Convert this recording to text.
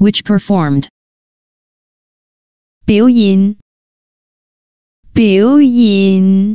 which performed, 表演，表演，